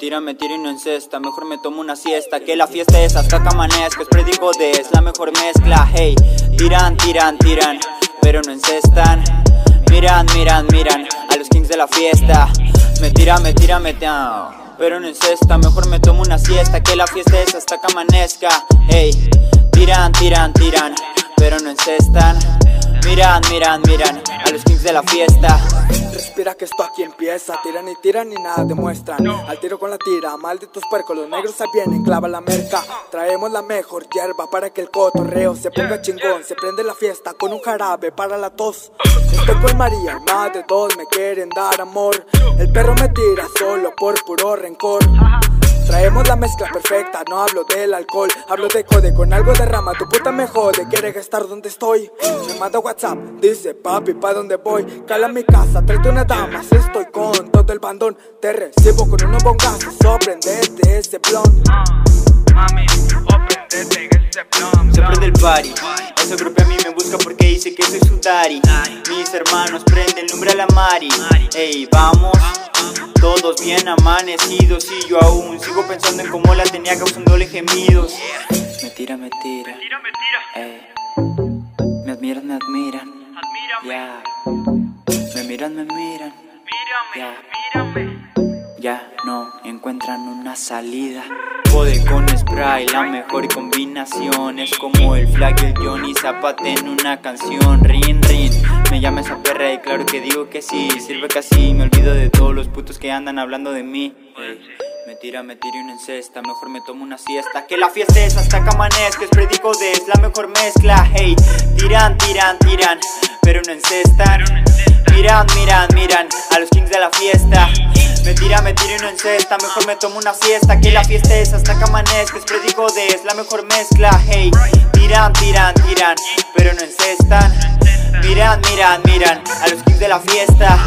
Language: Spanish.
tira, me tira y no encesta, mejor me tomo una siesta Que la fiesta es hasta que amanezca, es predico de es la mejor mezcla Hey, tiran, tiran, tiran, pero no encestan Miran, miran, miran a los kings de la fiesta. Me tira, me tira, me tira, pero no encesta Mejor me tomo una siesta, que la fiesta es hasta que amanezca Hey, tiran, tiran, tiran, pero no encestan Miran, miran, miran a los kings de la fiesta Respira que esto aquí empieza, tiran y tiran y nada demuestran. Al tiro con la tira, malditos puercos, los negros se vienen, clava la merca. Traemos la mejor hierba para que el cotorreo se ponga chingón. Se prende la fiesta con un jarabe para la tos. Estoy con María y más de dos me quieren dar amor. El perro me tira solo por puro rencor. Traemos la mezcla perfecta, no hablo del alcohol, hablo de code con algo de rama, tu puta me jode, quiere estar donde estoy. Me manda WhatsApp, dice papi, pa' dónde voy, cala mi casa, tráete una dama, si estoy con todo el bandón, te recibo con unos bongazos, sorprendete ese blon. Mami, oh, prendete ese plum. Se prende el party. Ese grupo a mí me busca porque dice que soy su daddy. Mis hermanos prenden lumbre a la mari. Ey, vamos Todos bien amanecidos Y yo aún sigo pensando en cómo la tenía causándole gemidos Me tira, me tira Tira, me tira. Ey Me admiran, me admiran Admírame, Ya Me miran, me miran mírame, Ya. mírame. ya no encuentran una salida. Jode con spray, la mejor combinación. Es como el flag y el Johnny Zapate en una canción. Rin, rin, me llama esa perra y claro que digo que sí. Sirve casi, me olvido de todos los putos que andan hablando de mí. Me tira, me tira una encesta, mejor me tomo una siesta. Que la fiesta es hasta que amanezca, es predico de es la mejor mezcla. Hey, tiran, tiran, tiran, pero no encestan. Miran, miran, miran a los kings de la fiesta. Me tira, me tira y no encesta, mejor me tomo una siesta. Que la fiesta es hasta que amanezca, es predico de es la mejor mezcla. Hey, tiran, tiran, tiran, pero no encestan. Miran, miran a los kings de la fiesta.